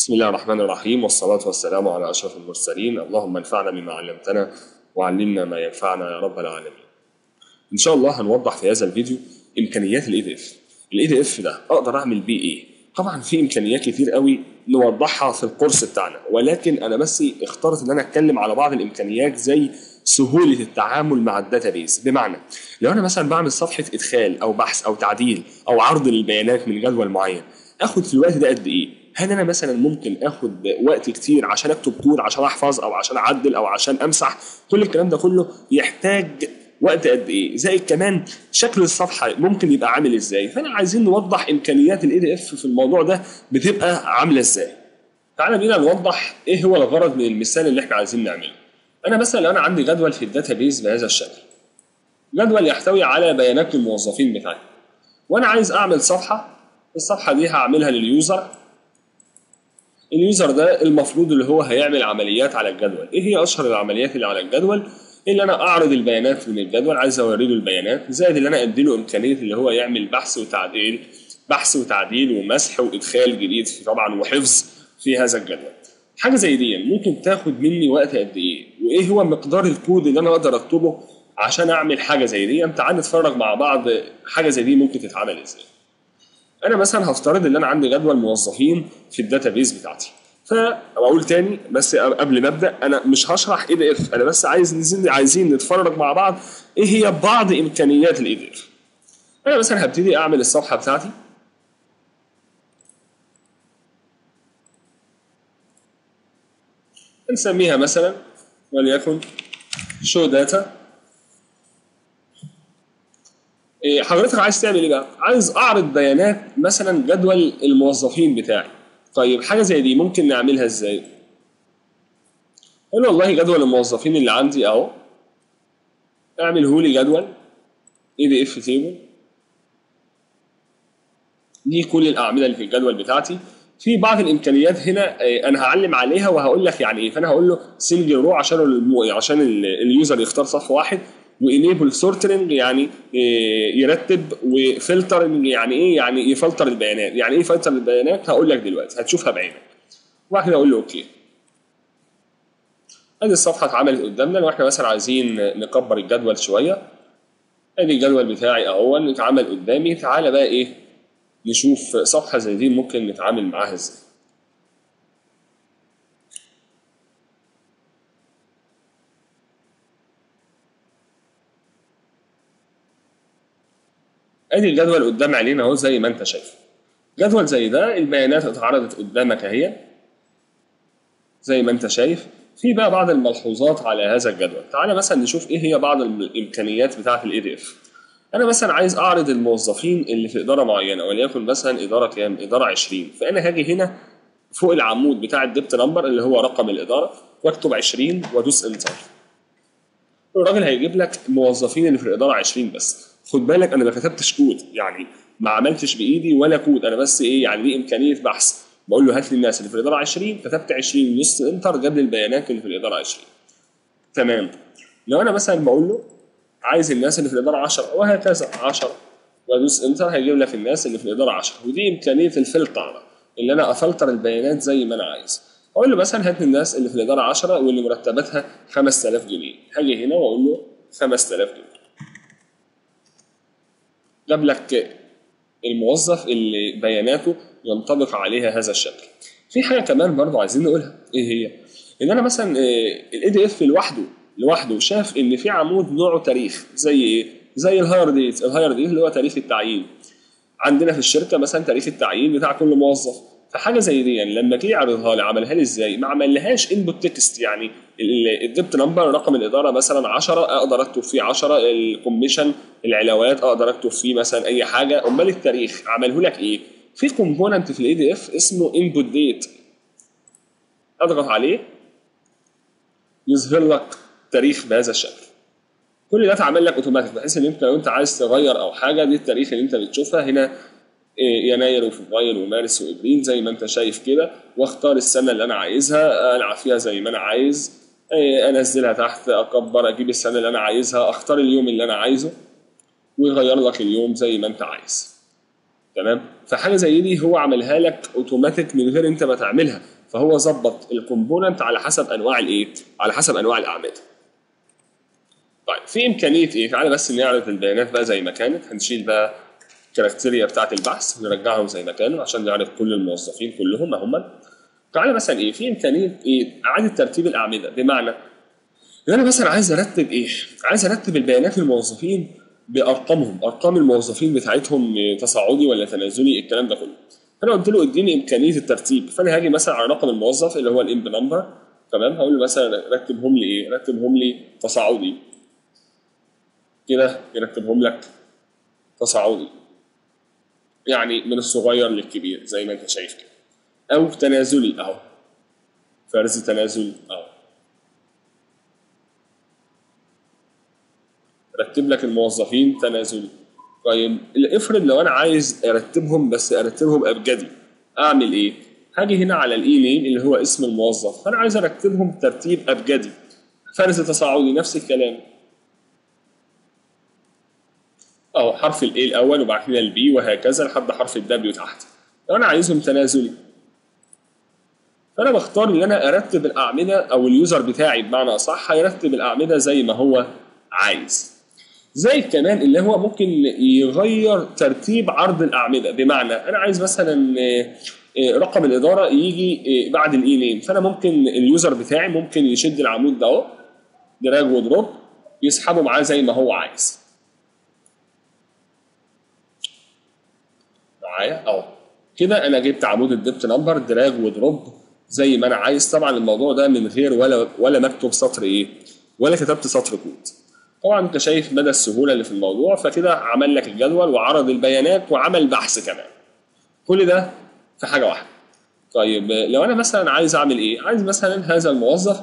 بسم الله الرحمن الرحيم والصلاة والسلام على أشرف المرسلين. اللهم انفعنا بما علمتنا وعلمنا ما ينفعنا يا رب العالمين. إن شاء الله هنوضح في هذا الفيديو إمكانيات ال ADF ال ADF ده أقدر أعمل بيه إيه؟ طبعا في إمكانيات كتير قوي نوضحها في الكورس بتاعنا ولكن أنا بس اخترت إن أنا أتكلم على بعض الإمكانيات زي سهولة التعامل مع الداتابيز. بمعنى لو أنا مثلا بعمل صفحة إدخال أو بحث أو تعديل أو عرض للبيانات من جدول معين آخد في الوقت ده قد إيه؟ هل أنا مثلا ممكن آخد وقت كتير عشان أكتب كود عشان أحفظ أو عشان أعدل أو عشان أمسح كل الكلام ده كله يحتاج وقت قد إيه؟ زائد كمان شكل الصفحة ممكن يبقى عامل إزاي؟ فأنا عايزين نوضح إمكانيات ال ADF في الموضوع ده بتبقى عاملة إزاي؟ تعالى بينا نوضح إيه هو الغرض من المثال اللي إحنا عايزين نعمله. أنا مثلا لو أنا عندي جدول في ال database بهذا الشكل. جدول يحتوي على بيانات الموظفين بتاعي. وأنا عايز أعمل صفحة الصفحة دي هعملها لل user ال user ده المفروض اللي هو هيعمل عمليات على الجدول. إيه هي أشهر العمليات اللي على الجدول؟ اللي أنا أعرض البيانات من الجدول عايز اوري له البيانات زائد اللي أنا ادي له إمكانية اللي هو يعمل بحث وتعديل بحث وتعديل ومسح وإدخال جديد طبعا وحفظ في هذا الجدول. حاجة زي دي ممكن تاخد مني وقت قد إيه؟ وإيه هو مقدار الكود اللي أنا أقدر اكتبه عشان أعمل حاجة زي دي؟ تعال نتفرج مع بعض حاجة زي دي ممكن تتعمل إزاي. أنا مثلا هفترض إن أنا عندي جدول موظفين في ال database بتاعتي. فاقول تاني بس قبل ما أبدأ أنا مش هشرح ADF أنا بس عايز عايزين نتفرج مع بعض إيه هي بعض إمكانيات ال ADF أنا مثلا هبتدي أعمل الصفحة بتاعتي. نسميها مثلا وليكن show data إيه حضرتك عايز تعمل إيه بقى؟ عايز أعرض بيانات مثلا جدول الموظفين بتاعي. طيب حاجة زي دي ممكن نعملها إزاي؟ أقول والله جدول الموظفين اللي عندي أهو اعمله لي جدول ADF table دي كل الأعمدة اللي في الجدول بتاعتي في بعض الإمكانيات هنا إيه أنا هعلم عليها وهقول لك يعني إيه فأنا هقول له single row عشان عشان ال user يختار صف واحد و enable sorting يعني يرتب و filtering يعني إيه؟ يعني يفلتر البيانات، يعني إيه يفلتر البيانات؟ هقول لك دلوقتي هتشوفها بعينك. كده أقول له okay. أدي الصفحة اتعملت قدامنا لو إحنا مثلا عايزين نكبر الجدول شوية. أدي الجدول بتاعي اهو اتعمل قدامي تعالى بقى إيه؟ نشوف صفحة زي دي ممكن نتعامل معاها إزاي. ادي الجدول قدام عينينا اهو زي ما انت شايف. جدول زي ده البيانات اتعرضت قدامك اهي. زي ما انت شايف. في بقى بعض الملحوظات على هذا الجدول. تعالى مثلا نشوف إيه هي بعض الامكانيات بتاعة ال ADF أنا مثلا عايز أعرض الموظفين اللي في إدارة معينة وليكن مثلا إدارة كام؟ إدارة 20 فأنا هاجي هنا فوق العمود بتاع ال dept number اللي هو رقم الإدارة واكتب 20 وأدوس enter الراجل هيجيب لك الموظفين اللي في الإدارة 20 بس. خد بالك أنا ما كتبتش كود يعني ما عملتش بإيدي ولا كود أنا بس إيه يعني دي إمكانية بحث. بقول له هات لي الناس اللي في الإدارة 20 كتبت 20 دوست enter جاب لي البيانات اللي في الإدارة 20 تمام. لو أنا مثلا بقول له عايز الناس اللي في الإدارة 10 وهكذا 10 وأدوس إنتر هيجيب لك الناس اللي في الإدارة 10 ودي إمكانية الفلتر اللي أنا أفلتر البيانات زي ما أنا عايز. أقول له مثلا هات الناس اللي في الإدارة 10 واللي مرتباتها 5000 جنيه. هاجي هنا وأقول له 5000 جنيه. جاب لك الموظف اللي بياناته ينطبق عليها هذا الشكل. في حاجة كمان برضه عايزين نقولها إيه هي؟ إن أنا مثلا ال ADF لوحده لوحده شاف إن في عمود نوعه تاريخ زي إيه؟ زي ال hire date، ال hire date اللي هو تاريخ التعيين. عندنا في الشركة مثلا تاريخ التعيين بتاع كل موظف. فحاجة زي دي يعني لما جه يعرضها لي عملها لي إزاي؟ ما عملهاش input text يعني ال dept number رقم الإدارة مثلا 10 أقدر أكتب فيه 10 ال commission العلاوات أقدر أكتب فيه مثلا أي حاجة. أمال التاريخ عمله لك إيه؟ في component في ال ADF اسمه input date أضغط عليه. يظهر لك تاريخ بهذا الشكل. كل ده اتعمل لك اوتوماتيك بحيث إن أنت لو أنت عايز تغير أو حاجة دي التاريخ اللي أنت بتشوفها هنا. يناير وفبراير ومارس وإبريل زي ما أنت شايف كده واختار السنة اللي أنا عايزها ألعب فيها زي ما أنا عايز أنزلها تحت أكبر أجيب السنة اللي أنا عايزها أختار اليوم اللي أنا عايزه ويغير لك اليوم زي ما أنت عايز. تمام؟ فحاجة زي دي هو عملها لك اوتوماتيك من غير أنت ما تعملها. فهو ظبط ال components على حسب أنواع الإيه؟ على حسب أنواع الاعمده طيب في إمكانية إيه؟ تعالى بس نعرض البيانات بقى زي ما كانت. هنشيل بقى ال criteria بتاعت البحث نرجعهم زي ما كانوا عشان نعرض كل الموظفين كلهم هم. تعالى مثلا إيه في إمكانية إيه إعادة ترتيب الأعمدة بمعنى ان أنا مثلا عايز أرتب إيه عايز أرتب البيانات الموظفين بأرقامهم أرقام الموظفين بتاعتهم تصاعدي ولا تنازلي الكلام ده كله. فأنا قلت له إديني إمكانية الترتيب. فأنا هاجي مثلا على رقم الموظف اللي هو ال emp number تمام؟ هقول له مثلا رتبهم لي إيه رتبهم لي تصاعدي. كده يرتبهم لك تصاعدي. يعني من الصغير للكبير زي ما انت شايف كده. أو تنازلي أهو. فرز تنازلي أهو. رتب لك الموظفين تنازلي. طيب افرض لو أنا عايز أرتبهم بس أرتبهم أبجدي أعمل إيه؟ هاجي هنا على ال E name اللي هو اسم الموظف فانا عايز أرتبهم ترتيب أبجدي. فرز تصاعدي نفس الكلام. اهو حرف ال A الأول وبعد كده ال B وهكذا لحد حرف ال W تحت. لو أنا عايزهم تنازلي. فأنا بختار إن أنا أرتب الأعمدة أو ال user بتاعي بمعنى أصح هيرتب الأعمدة زي ما هو عايز. زي كمان اللي هو ممكن يغير ترتيب عرض الأعمدة. بمعنى أنا عايز مثلا رقم الإدارة يجي بعد ال E name فأنا ممكن ال user بتاعي ممكن يشد العمود ده أهو. drag و drop يسحبه معاه زي ما هو عايز. معايا. أهو. كده أنا جبت عمود ال dept number drag و drop زي ما أنا عايز. طبعا الموضوع ده من غير ولا ولا مكتوب سطر إيه ولا كتبت سطر كود. طبعا أنت شايف مدى السهولة اللي في الموضوع فكده عمل لك الجدول وعرض البيانات وعمل بحث كمان. كل ده في حاجة واحدة. طيب لو أنا مثلا عايز أعمل إيه؟ عايز مثلا هذا الموظف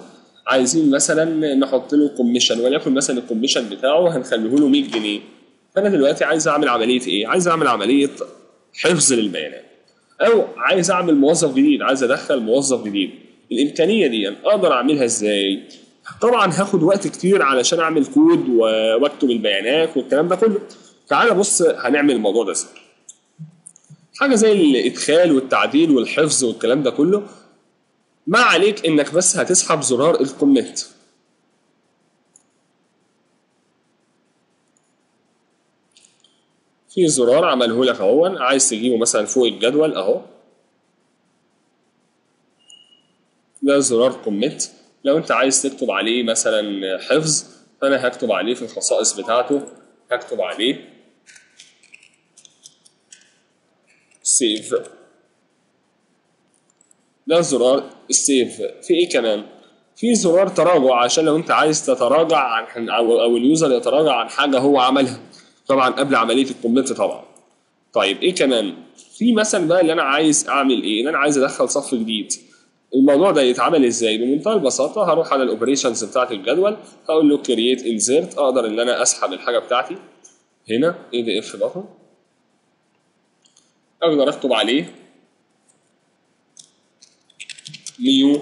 عايزين مثلا نحط له commission وليكن مثلا ال commission بتاعه هنخليه له 100 جنيه. فأنا دلوقتي عايز أعمل عملية إيه؟ عايز أعمل عملية حفظ للبيانات. أو عايز أعمل موظف جديد عايز أدخل موظف جديد. الإمكانية دي أقدر أعملها إزاي؟ طبعا هاخد وقت كتير علشان أعمل كود وأكتب البيانات والكلام ده كله. تعال بص هنعمل الموضوع ده إزاي. حاجة زي الإدخال والتعديل والحفظ والكلام ده كله ما عليك إنك بس هتسحب زرار ال commit. في زرار عمله لك اهو. عايز تجيبه مثلا فوق الجدول اهو. ده زرار commit. لو انت عايز تكتب عليه مثلا حفظ فانا هكتب عليه في الخصائص بتاعته. هكتب عليه save ده زرار ال save في إيه كمان؟ في زرار تراجع عشان لو انت عايز تتراجع عن أو, أو ال user يتراجع عن حاجة هو عملها. طبعا قبل عملية ال commit طبعا. طيب إيه كمان؟ في مثلا بقى اللي أنا عايز أعمل إيه؟ ان أنا عايز أدخل صف جديد. الموضوع ده يتعمل إزاي؟ بمنتهى البساطه هروح على ال operations بتاعت الجدول هقول له create insert أقدر إن أنا أسحب الحاجة بتاعتي. هنا ADF button أقدر أكتب عليه new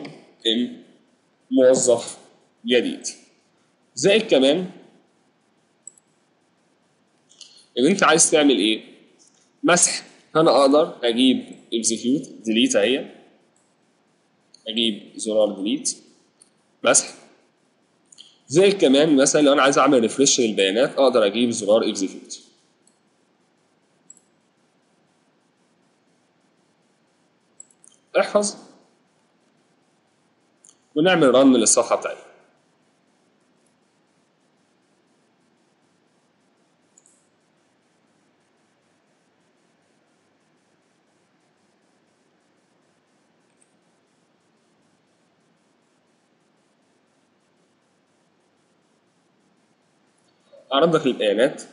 emp موظف جديد. زائد كمان ان انت عايز تعمل إيه؟ مسح. فانا أقدر أجيب execute delete اهي. أجيب زرار delete مسح. زي كمان مثلا لو أنا عايز اعمل refresh للبيانات أقدر أجيب زرار execute احفظ. ونعمل رن للصفحة بتاعتنا. عرض لك البيانات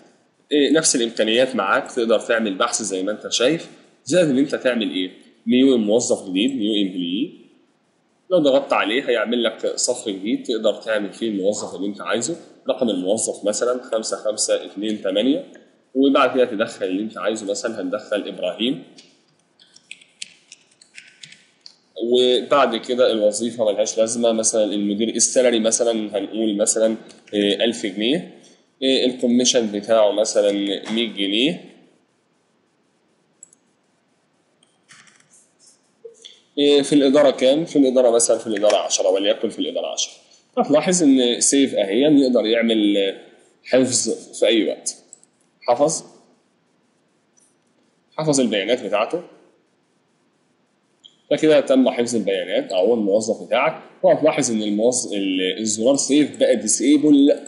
إيه نفس الإمكانيات معاك. تقدر تعمل بحث زي ما أنت شايف. زائد إن أنت تعمل إيه؟ new موظف جديد new employee لو ضغطت عليه هيعمل لك صف جديد. تقدر تعمل فيه الموظف اللي أنت عايزه. رقم الموظف مثلا 5528 وبعد كده تدخل اللي أنت عايزه. مثلا هندخل إبراهيم. وبعد كده الوظيفة ملهاش لازمة. مثلا المدير ال salary مثلا هنقول مثلا 1000 جنيه. إيه ال commission بتاعه مثلا 100 جنيه؟ إيه في الإدارة كام؟ في الإدارة مثلا في الإدارة 10 وليكن في الإدارة 10 هتلاحظ إن save أهي يقدر يعمل حفظ في أي وقت. حفظ؟ حفظ البيانات بتاعته. فكده تم حفظ البيانات أو الموظف بتاعك. وهتلاحظ إن الموظف الزرار save بقى disable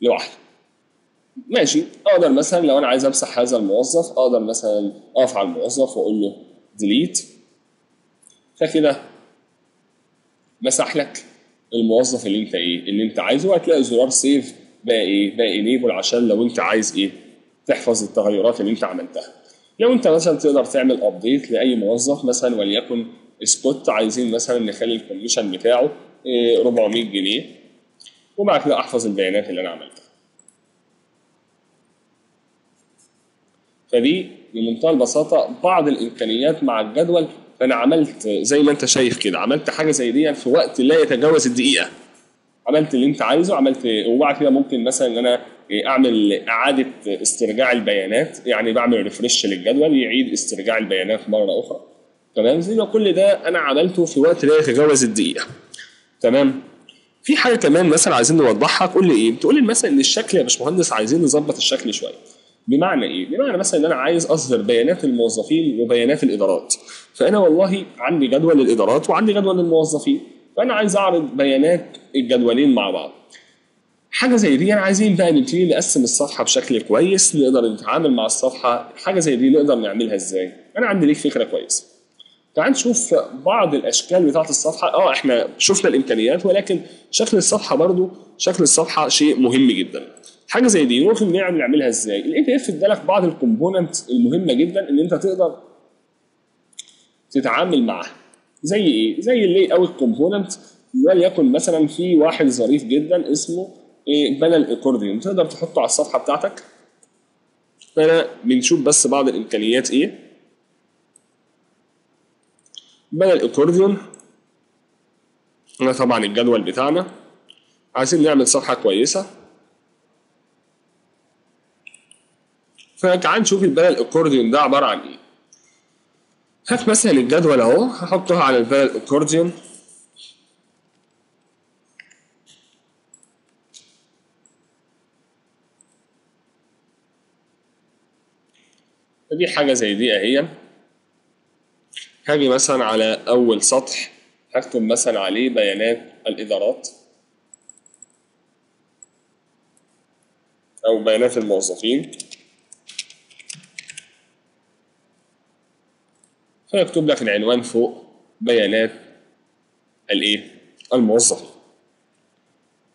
لوحده. ماشي. أقدر مثلا لو أنا عايز أمسح هذا الموظف أقدر مثلا اقف على الموظف وأقول له delete فكده مسح لك الموظف اللي أنت إيه اللي أنت عايزه وهتلاقي زرار save بقى إيه بقى enable عشان لو أنت عايز إيه تحفظ التغيرات اللي أنت عملتها. لو أنت مثلا تقدر تعمل update لأي موظف مثلا وليكن سبوت عايزين مثلا نخلي ال commission بتاعه إيه 400 جنيه. وبعد كده أحفظ البيانات اللي أنا عملتها. فدي بمنتهى البساطة بعض الإمكانيات مع الجدول. فأنا عملت زي ما أنت شايف كده عملت حاجة زي دي في وقت لا يتجاوز الدقيقة. عملت اللي أنت عايزه عملت وبعد كده ممكن مثلا إن أنا أعمل إعادة استرجاع البيانات يعني بعمل ريفرش للجدول يعيد استرجاع البيانات مرة أخرى. تمام؟ زي ما كل ده أنا عملته في وقت لا يتجاوز الدقيقة. تمام؟ في حاجة كمان مثلا عايزين نوضحها تقول لي إيه؟ تقول لي مثلا إن الشكل يا باشمهندس عايزين نظبط الشكل شوية. بمعنى إيه؟ بمعنى مثلا إن أنا عايز أصدر بيانات الموظفين وبيانات الإدارات. فأنا والله عندي جدول للادارات وعندي جدول للموظفين فأنا عايز أعرض بيانات الجدولين مع بعض. حاجة زي دي عايزين بقى نبتدي نقسم الصفحة بشكل كويس نقدر نتعامل مع الصفحة. حاجة زي دي نقدر نعملها إزاي؟ أنا عندي ليك فكرة كويسة. تعال نشوف بعض الأشكال بتاعت الصفحة. آه إحنا شفنا الإمكانيات ولكن شكل الصفحة برضو شكل الصفحة شيء مهم جدا. حاجة زي دي ممكن نعمل نعملها إزاي؟ ال ADF ادالك بعض ال components المهمة جدا إن أنت تقدر تتعامل معاها زي إيه؟ زي ال layout components وليكن مثلا في واحد ظريف جدا اسمه إيه؟ panel accordion تقدر تحطه على الصفحة بتاعتك. فانا بنشوف بس بعض الإمكانيات إيه؟ panel accordion هنا طبعا الجدول بتاعنا. عايزين نعمل صفحة كويسة. فتعال نشوف ال panel accordion ده عبارة عن إيه. هات مثلا الجدول أهو هحطها على ال panel accordion فدي حاجة زي دي أهي. هاجي مثلا على أول سطح هكتب مثلا عليه بيانات الإدارات. أو بيانات الموظفين. فيكتب لك العنوان فوق بيانات الايه؟ الموظفين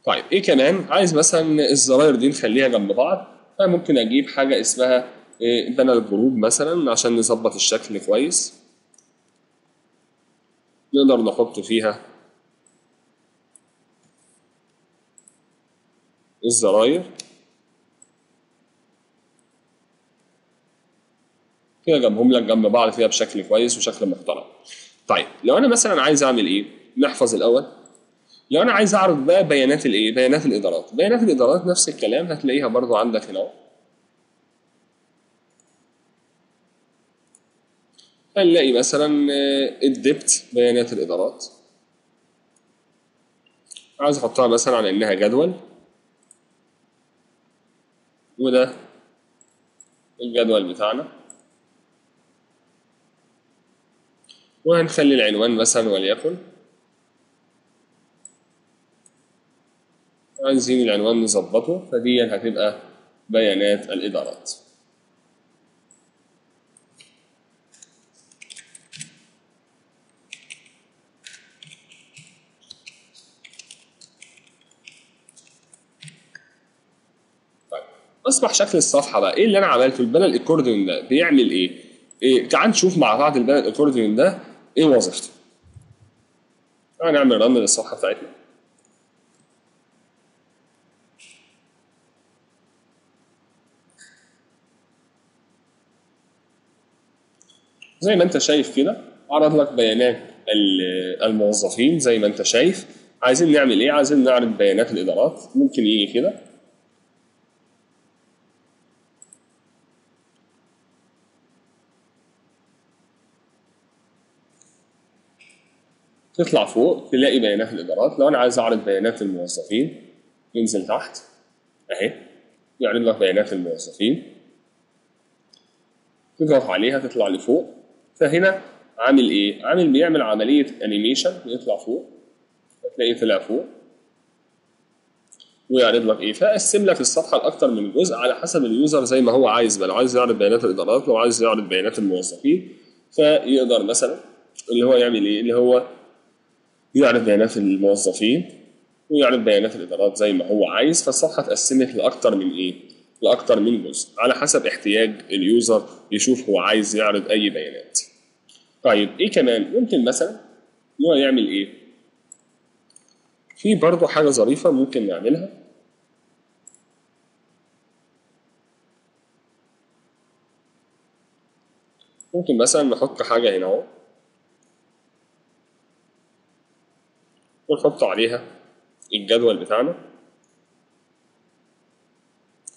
طيب إيه كمان؟ عايز مثلا الزراير دي نخليها جنب بعض. فممكن أجيب حاجة اسمها إيه panel group مثلا عشان نظبط الشكل كويس. نقدر نحط فيها الزراير. كده جنبهم لك جنب بعض كده بشكل كويس وشكل محترم. طيب لو أنا مثلا عايز أعمل إيه؟ نحفظ الأول. لو أنا عايز اعرض بقى بيانات الإيه؟ بيانات الإدارات. بيانات الإدارات نفس الكلام هتلاقيها برضو عندك هنا هنلاقي مثلا الدبت بيانات الإدارات. عايز أحطها مثلا على إنها جدول. وده الجدول بتاعنا. وهنخلي العنوان مثلا وليكن. عايزين العنوان نظبطه فدي هتبقى بيانات الإدارات. طيب أصبح شكل الصفحة بقى. إيه اللي أنا عملته؟ ال panel accordion ده بيعمل إيه؟ إيه تعال نشوف مع بعض ال panel accordion ده. إيه وظيفته تعال نعمل run للصفحة بتاعتنا. زي ما أنت شايف كده عرض لك بيانات الموظفين زي ما أنت شايف. عايزين نعمل إيه؟ عايزين نعرض بيانات الإدارات. ممكن يجي كده. تطلع فوق تلاقي بيانات الإدارات. لو أنا عايز أعرض بيانات الموظفين ينزل تحت. أهي. يعرض لك بيانات الموظفين. تضغط عليها تطلع لفوق فهنا عامل إيه؟ عامل بيعمل عملية animation يطلع فوق. هتلاقيه طلع فوق. ويعرض لك إيه؟ فقسم لك الصفحة لاكثر من جزء على حسب ال user زي ما هو عايز. بقى لو عايز يعرض بيانات الإدارات لو عايز يعرض بيانات الموظفين فيقدر مثلا اللي هو يعمل إيه؟ اللي هو يعرض بيانات الموظفين ويعرض بيانات الإدارات زي ما هو عايز فالصفحة اتقسمت لاكثر من إيه؟ لاكثر من جزء على حسب احتياج ال user يشوف هو عايز يعرض أي بيانات. طيب إيه كمان؟ ممكن مثلا إن هو يعمل إيه؟ في برضه حاجة ظريفة ممكن نعملها. ممكن مثلا نحط حاجة هنا أهو. ونحط عليها الجدول بتاعنا.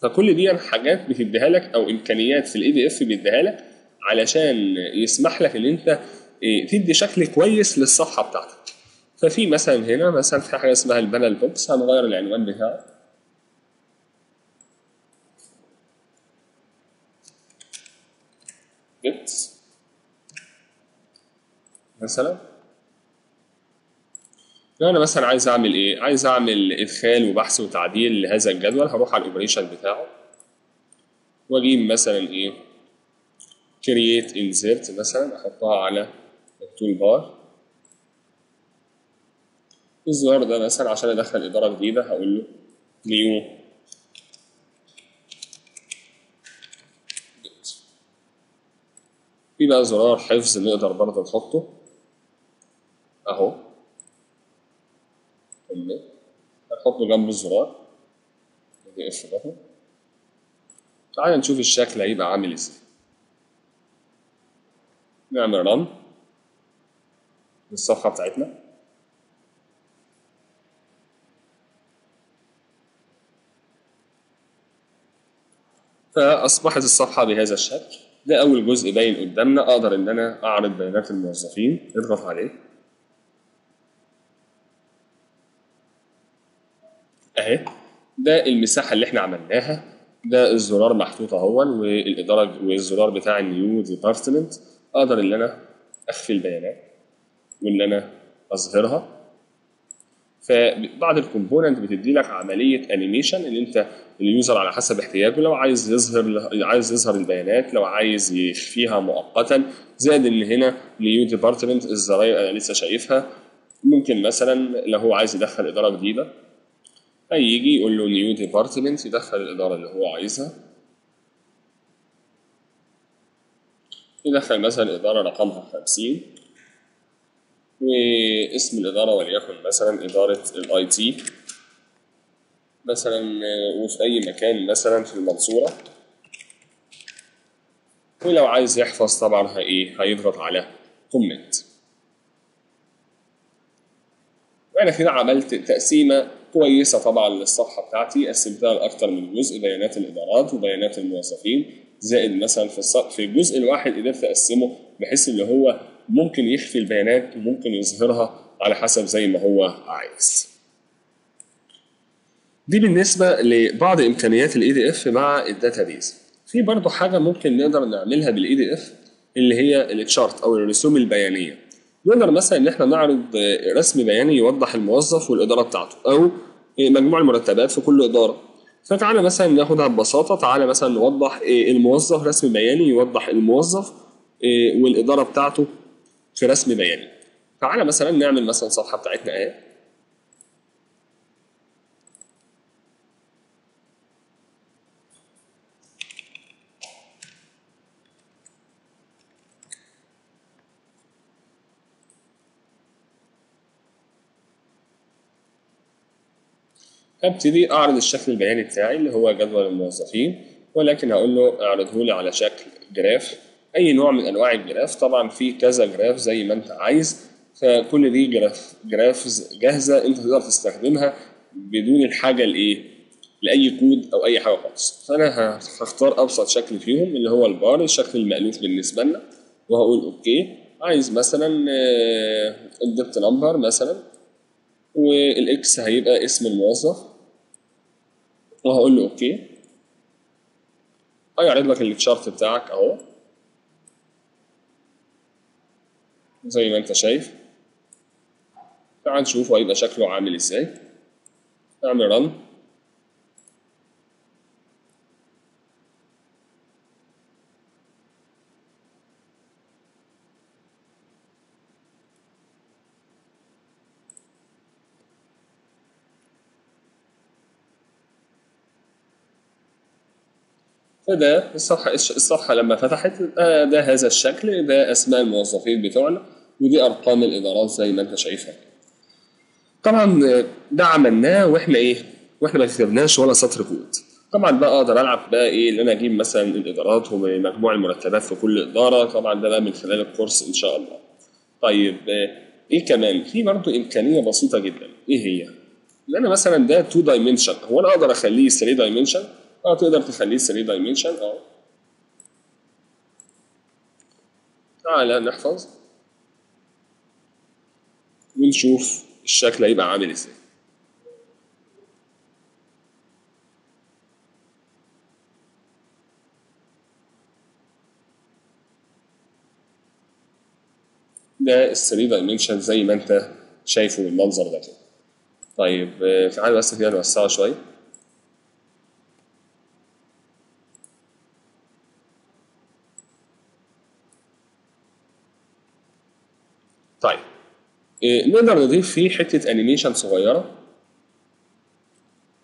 فكل دي حاجات بتديها لك أو إمكانيات في ال ADF بيديها لك علشان يسمح لك إن أنت إيه، تدي شكل كويس للصفحة بتاعتك. ففي مثلا هنا مثلا في حاجة اسمها ال panel box. هنغير العنوان بتاعه. مثلا. لو أنا مثلا عايز أعمل إيه؟ عايز أعمل إدخال وبحث وتعديل لهذا الجدول هروح على ال operation بتاعه وأجيب مثلا إيه؟ create insert مثلا أحطها على ال toolbar الزرار ده مثلا عشان أدخل إدارة جديدة هقول له new في بقى زرار حفظ نقدر برضه نحطه. أهو. هنحطه جنب الزرار. دي اف بطن تعال نشوف الشكل هيبقى عامل إزاي. نعمل رن للصفحة بتاعتنا. فأصبحت الصفحة بهذا الشكل. ده أول جزء باين قدامنا. أقدر إن أنا أعرض بيانات الموظفين. اضغط عليه. أهي. ده المساحة اللي إحنا عملناها. ده الزرار محطوط اهون والإدارة والزرار بتاع ال new department أقدر إن أنا أخفي البيانات وإن أنا أظهرها. فبعض ال component بتدي لك عملية animation اللي أنت ال user على حسب احتياجه لو عايز يظهر عايز يظهر البيانات لو عايز يخفيها مؤقتا. زائد إن هنا new department الزراير أنا لسه شايفها. ممكن مثلا لو هو عايز يدخل إدارة جديدة هيجي يقول له new department يدخل الإدارة اللي هو عايزها. يدخل مثلا اداره رقمها 50 واسم الإدارة وليكن مثلا إدارة ال IT مثلا وفي أي مكان مثلا في المنصورة. ولو عايز يحفظ طبعا إيه هيضغط على commit. وأنا كده عملت تقسيمة كويسة طبعا للصفحة بتاعتي قسمتها لأكتر من جزء بيانات الإدارات وبيانات الموظفين زائد مثلا في الصف في الجزء الواحد قدرت أقسمه بحيث اللي هو ممكن يخفي البيانات وممكن يظهرها على حسب زي ما هو عايز. دي بالنسبة لبعض إمكانيات ال ADF مع ال database في برضه حاجة ممكن نقدر نعملها بال ADF اللي هي ال chart أو الرسوم البيانية. نقدر مثلا إن إحنا نعرض رسم بياني يوضح الموظف والإدارة بتاعته أو مجموع المرتبات في كل إدارة. فتعالى مثلا ناخدها ببساطة تعالى مثلا نوضح الموظف رسم بياني يوضح الموظف والإدارة بتاعته في رسم بياني. تعالى مثلا نعمل مثلا صفحة بتاعتنا اهي هبتدي أعرض الشكل البياني بتاعي اللي هو جدول الموظفين ولكن هقول له أعرضه لي على شكل graph أي نوع من أنواع ال graph. طبعا في كذا graph زي ما أنت عايز فكل دي graph graphs جاهزة أنت تقدر تستخدمها بدون الحاجة لإيه؟ لأي كود أو أي حاجة خالص. فأنا هختار أبسط شكل فيهم اللي هو البار الشكل المألوف بالنسبة لنا. وهقول okay عايز مثلا ال dept number مثلا وال X هيبقى اسم الموظف. وهقول له okay. هيعرض لك ال chart بتاعك أهو. زي ما أنت شايف. تعال نشوف هيبقى شكله عامل إزاي. اعمل run فده الصفحة الصفحة لما فتحت آه ده هذا الشكل ده أسماء الموظفين بتوعنا ودي أرقام الإدارات زي ما أنت شايفها. طبعا ده عملناه وإحنا إيه؟ وإحنا ما كتبناش ولا سطر كود. طبعا بقى أقدر ألعب بقى إيه اللي أنا أجيب مثلا الإدارات ومجموع المرتبات في كل إدارة طبعا ده بقى من خلال ال course إن شاء الله. طيب إيه كمان؟ في برضه إمكانية بسيطة جدا إيه هي؟ إن أنا مثلا ده 2 dimension هو أنا أقدر أخليه 3 dimension؟ آه تقدر تخليه 3 dimension آه. تعالى نحفظ. ونشوف الشكل هيبقى عامل إزاي. ده ال 3 dimension زي ما انت شايفه بالمنظر ده كده. طيب تعالى بس كده نوسعه شوية طيب إيه نقدر نضيف فيه حتة animation صغيرة.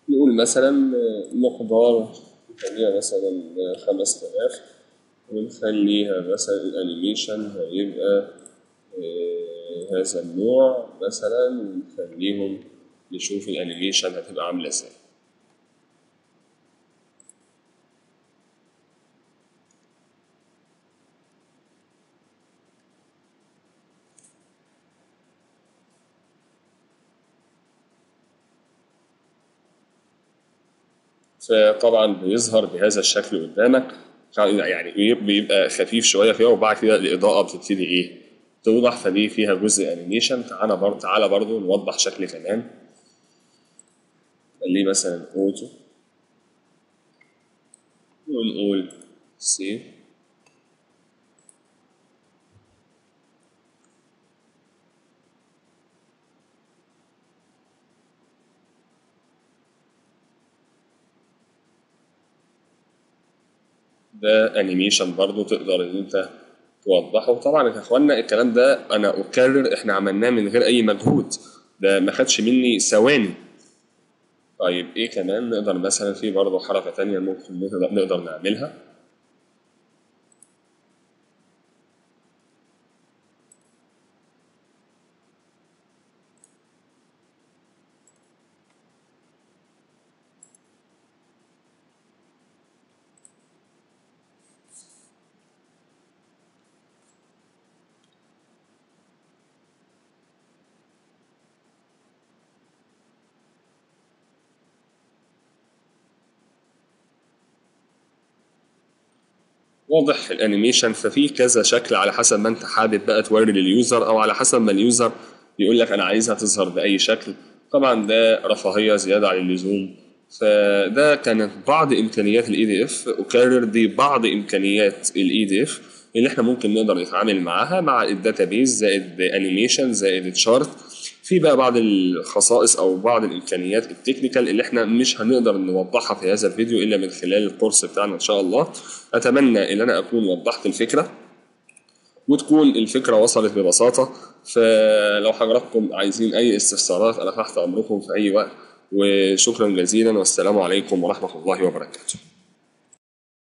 نقول مثلا مقدار نخليها مثلا 5000 ونخليها مثلا ال animation هيبقى إيه هذا النوع مثلا ونخليهم نشوف الأنيميشن هتبقى عاملة إزاي. فطبعا بيظهر بهذا الشكل قدامك. يعني بيبقى خفيف شوية فيها وبعد كده الإضاءة بتبتدي إيه توضح. فدي فيها جزء animation تعالى برضه تعالى برضه نوضح شكل كمان. خليه مثلا auto ونقول save ده انيميشن برضو تقدر إن أنت توضحه. طبعا يا اخوانا الكلام ده أنا أكرر إحنا عملناه من غير أي مجهود. ده ما خدش مني ثواني. طيب إيه كمان نقدر مثلا في برضه حركة تانية ممكن نقدر نعملها؟ واضح ال animation ففي كذا شكل على حسب ما انت حابب بقى توري لل user أو على حسب ما ال user يقول لك أنا عايزها تظهر بأي شكل. طبعا ده رفاهية زيادة عن اللزوم. فده كانت بعض إمكانيات ال ADF اكرر دي بعض إمكانيات ال ADF اللي إحنا ممكن نقدر نتعامل معاها مع ال database زائد animation زائد chart في بقى بعض الخصائص أو بعض الإمكانيات ال technical اللي إحنا مش هنقدر نوضحها في هذا الفيديو إلا من خلال ال course بتاعنا إن شاء الله. أتمنى إن أنا أكون وضحت الفكرة وتكون الفكرة وصلت ببساطة. فلو حضراتكم عايزين أي استفسارات أنا تحت أمركم في أي وقت. وشكرا جزيلا والسلام عليكم ورحمة الله وبركاته.